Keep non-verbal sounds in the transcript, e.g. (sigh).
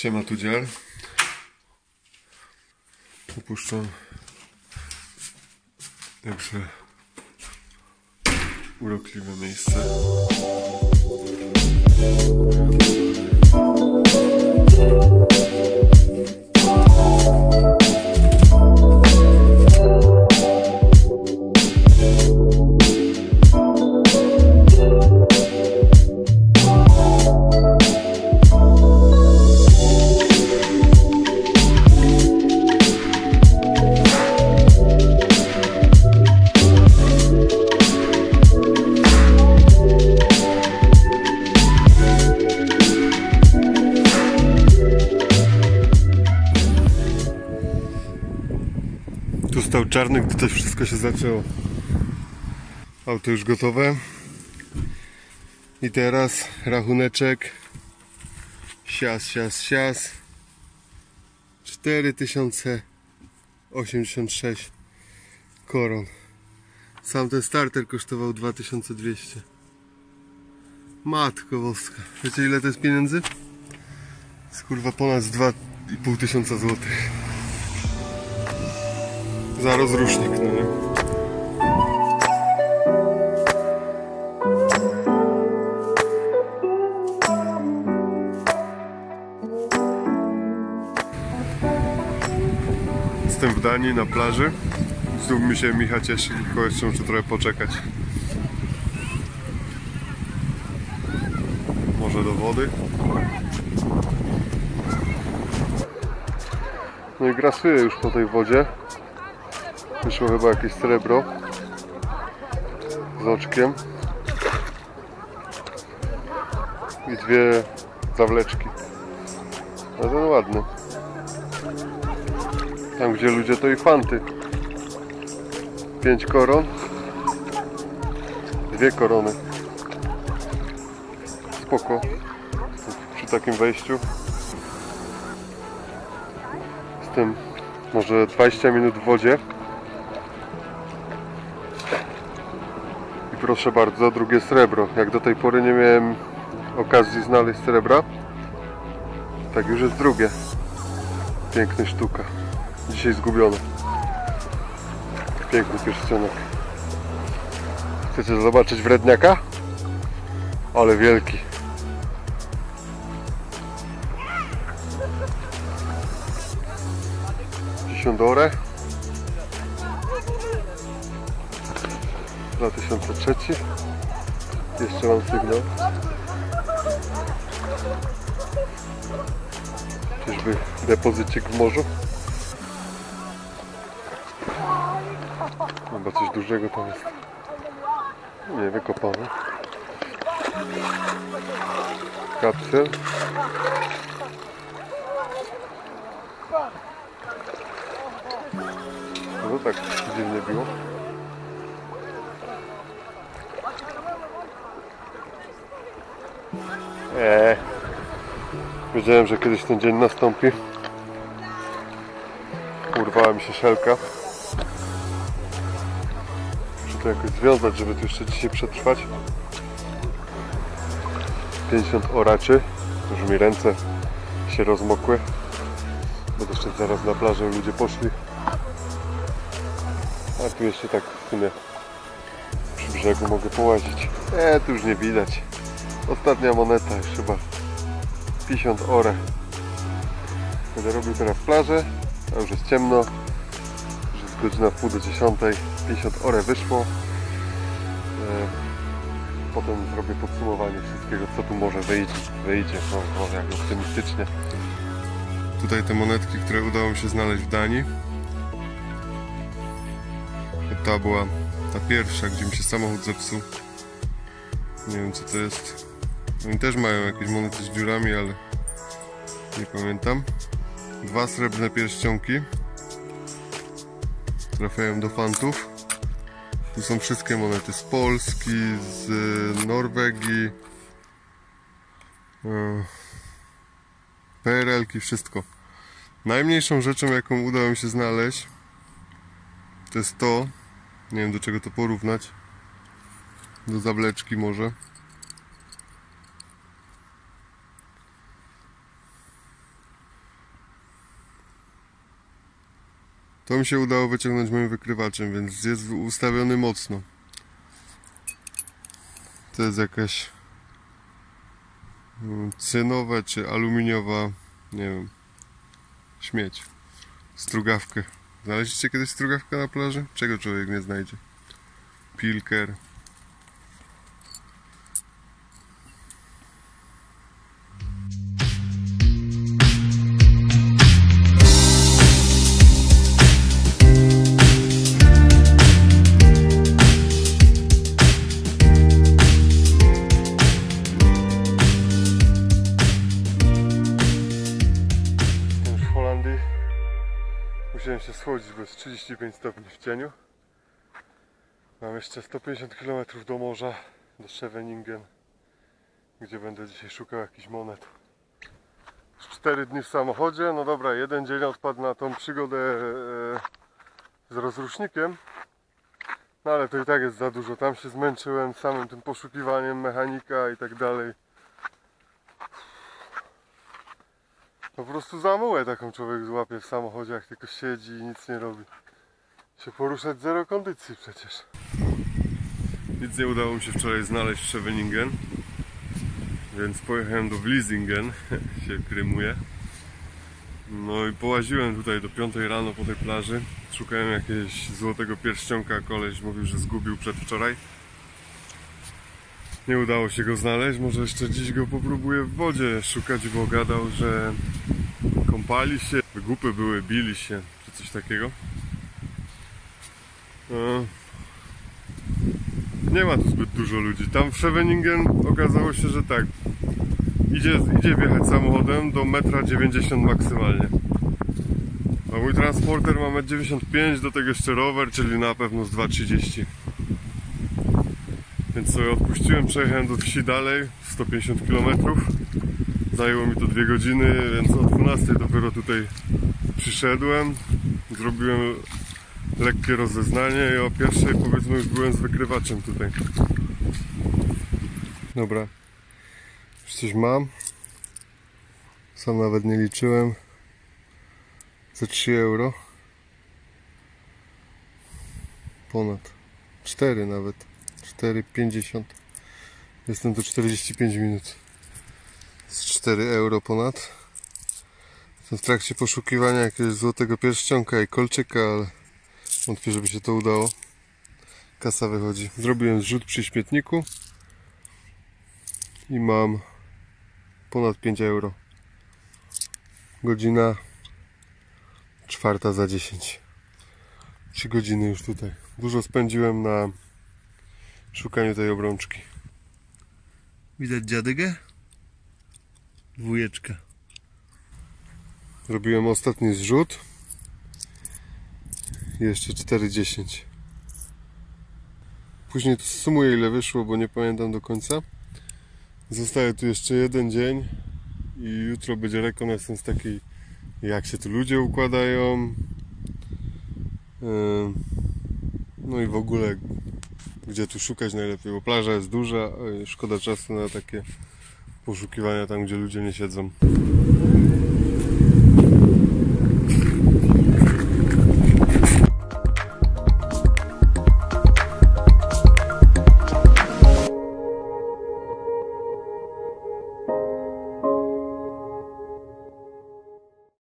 Siema tu dziel. Opuszczam jakże urokliwe miejsce. Tu stał czarny, gdy też wszystko się zaczęło. Auto już gotowe. I teraz rachuneczek. Sias, sias, sias. 4086 koron. Sam ten starter kosztował 2200. Matko boska. Wiecie ile to jest pieniędzy? To jest kurwa ponad 2,5 tysiąca złotych. Za rozrusznik, no nie? Jestem w Danii na plaży. Znów mi się Micha cieszy, tylko jeszcze muszę trochę poczekać. Może do wody. No i grasuję już po tej wodzie. Wyszło chyba jakieś srebro z oczkiem i dwie zawleczki. Ten ładny. Tam gdzie ludzie to i fanty. Pięć koron. Dwie korony. Spoko. Przy takim wejściu. Jestem może 20 minut w wodzie. Proszę bardzo, drugie srebro. Jak do tej pory nie miałem okazji znaleźć srebra, tak już jest drugie. Piękny sztuka. Dzisiaj zgubione. Piękny pierścionek. Chcecie zobaczyć wredniaka? Ale wielki. Dziesiądore. 2003 jeszcze mam sygnał. Czyżby depozycik w morzu? Chyba coś dużego tam jest. Nie wykopane. Kapsel. No tak dziwnie było Wiedziałem, że kiedyś ten dzień nastąpi. Urwała mi się szelka. Muszę to jakoś związać, żeby tu jeszcze dzisiaj przetrwać. 50 oraczy. Już mi ręce się rozmokły. Bo jeszcze zaraz na plażę ludzie poszli. A tu jeszcze tak w sumie przy brzegu mogę połazić. Eee, tu już nie widać. Ostatnia moneta już chyba 50 ore. Będę robił teraz plażę, a już jest ciemno. Już jest godzina w pół do dziesiątej. 50 ore wyszło. E, Potem zrobię podsumowanie wszystkiego, co tu może wyjdzie. wyjdzie. No, no jak optymistycznie. Tutaj te monetki, które udało mi się znaleźć w Danii. Ta była ta pierwsza, gdzie mi się samochód zepsuł. Nie wiem co to jest. Oni też mają jakieś monety z dziurami, ale nie pamiętam. Dwa srebrne pierścionki. Trafiają do fantów. Tu są wszystkie monety z Polski, z Norwegii. e, PRL-ki, wszystko. Najmniejszą rzeczą, jaką udało mi się znaleźć, to jest to. Nie wiem do czego to porównać. Do zawleczki może. To mi się udało wyciągnąć moim wykrywaczem, więc jest ustawiony mocno. To jest jakaś cynowa czy aluminiowa, nie wiem, śmieć. Strugawkę. Znaleźliście kiedyś strugawkę na plaży? Czego człowiek nie znajdzie? Pilker. Schłodzić, bo jest 35 stopni w cieniu. Mam jeszcze 150 km do morza, do Scheveningen, gdzie będę dzisiaj szukał jakichś monet. Już 4 dni w samochodzie, no dobra, jeden dzień odpadł na tą przygodę e, z rozrusznikiem. No ale to i tak jest za dużo. Tam się zmęczyłem samym tym poszukiwaniem mechanika i tak dalej. Po prostu zamułę taką człowiek złapie w samochodzie, jak tylko siedzi i nic nie robi. Się poruszać zero kondycji przecież. Nic nie udało mi się wczoraj znaleźć w Scheveningen, więc pojechałem do Vlissingen, (laughs) się krymuje. No i połaziłem tutaj do 5 rano po tej plaży. Szukałem jakiegoś złotego pierścionka, koleś mówił, że zgubił przedwczoraj. Nie udało się go znaleźć, może jeszcze dziś go popróbuję w wodzie szukać, bo gadał, że kąpali się, wygupy były, bili się, czy coś takiego. No. Nie ma tu zbyt dużo ludzi. Tam w Scheveningen okazało się, że tak. Idzie, idzie wjechać samochodem do metra 90 maksymalnie. A mój transporter ma 1,95 m, do tego jeszcze rower, czyli na pewno z 2,30 Więc sobie odpuściłem, przejechałem do wsi dalej, 150 km. Zajęło mi to 2 godziny, więc o 12 dopiero tutaj przyszedłem. Zrobiłem lekkie rozeznanie i o pierwszej powiedzmy już byłem z wykrywaczem tutaj. Dobra. Już coś mam. Sam nawet nie liczyłem. Za 3 euro. Ponad. 4 nawet. 4,50. Jestem tu 45 minut. Z 4 euro ponad. Jestem w trakcie poszukiwania jakiegoś złotego pierścionka i kolczyka, ale wątpię, żeby się to udało. Kasa wychodzi. Zrobiłem zrzut przy śmietniku i mam ponad 5 euro. Godzina czwarta za 10. 3 godziny już tutaj. Dużo spędziłem na szukaniu tej obrączki. Widać dziadygę? Dwójeczka. Robiłem ostatni zrzut. Jeszcze 4,10. Później to sumuję ile wyszło, bo nie pamiętam do końca. Zostaje tu jeszcze jeden dzień i jutro będzie rekonesans takiej jak się tu ludzie układają. No i w ogóle gdzie tu szukać najlepiej, bo plaża jest duża, szkoda czasu na takie poszukiwania tam, gdzie ludzie nie siedzą.